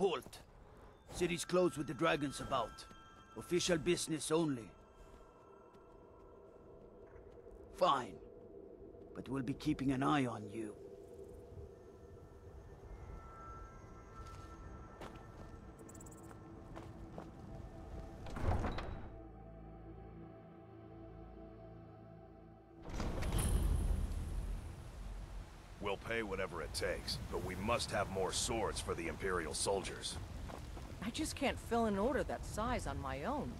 Halt! City's closed with the dragons about. Official business only. Fine. But we'll be keeping an eye on you. We'll pay whatever it takes, but we must have more swords for the Imperial soldiers. I just can't fill an order that size on my own.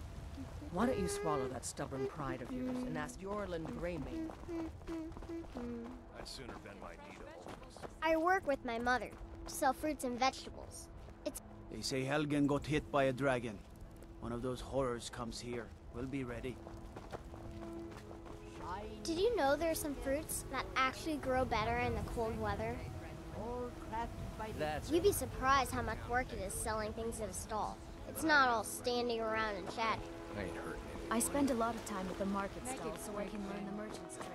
Why don't you swallow that stubborn pride of yours and ask Eorlund Gray-Mane? I'd sooner bend my knee to Ulfric. I work with my mother to sell fruits and vegetables. It's They say Helgen got hit by a dragon. One of those horrors comes here. We'll be ready. Did you know there are some fruits that actually grow better in the cold weather? That's You'd be surprised how much work it is selling things at a stall. It's not all standing around and chatting. I ain't hurting I spend a lot of time at the market stall so I can learn the merchant's trade.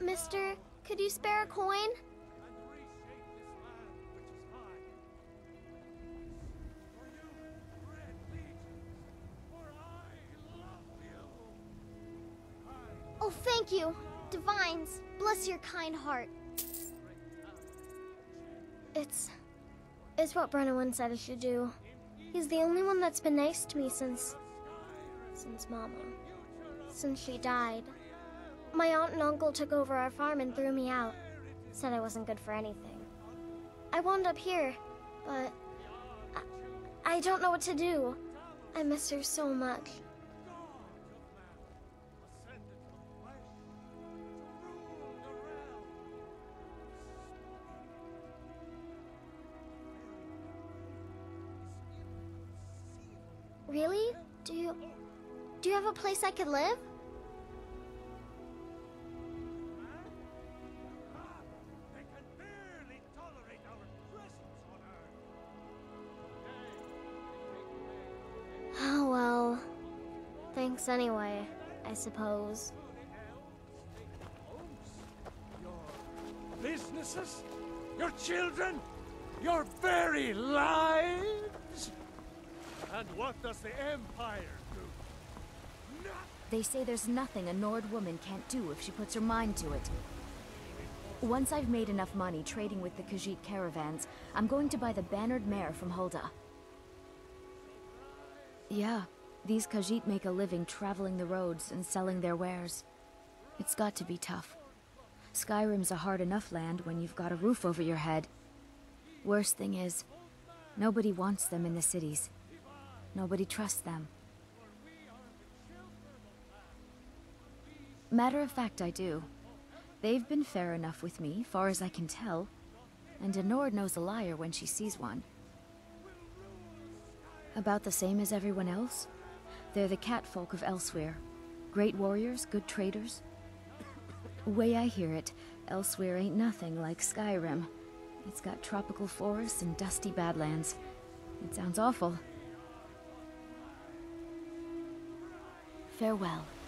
Mister, could you spare a coin? Oh, thank you. Divines, bless your kind heart. It's. It's what Brenuin said I should do. He's the only one that's been nice to me since. since Mama. Since she died. My aunt and uncle took over our farm and threw me out. Said I wasn't good for anything. I wound up here, but. I, I don't know what to do. I miss her so much. Really? Do you. Do you have a place I could live? Oh well. Thanks anyway, I suppose. businesses, your children, your very lives? And what does the Empire do? They say there's nothing a Nord woman can't do if she puts her mind to it. Once I've made enough money trading with the Khajiit caravans, I'm going to buy the bannered mare from Hulda. Yeah, these Khajiit make a living traveling the roads and selling their wares. It's got to be tough. Skyrim's a hard enough land when you've got a roof over your head. Worst thing is, nobody wants them in the cities. Nobody trusts them. Matter of fact, I do. They've been fair enough with me, far as I can tell. And a Nord knows a liar when she sees one. About the same as everyone else. They're the catfolk of Elsweyr. Great warriors, good traders. Way I hear it, Elsweyr ain't nothing like Skyrim. It's got tropical forests and dusty badlands. It sounds awful. Farewell.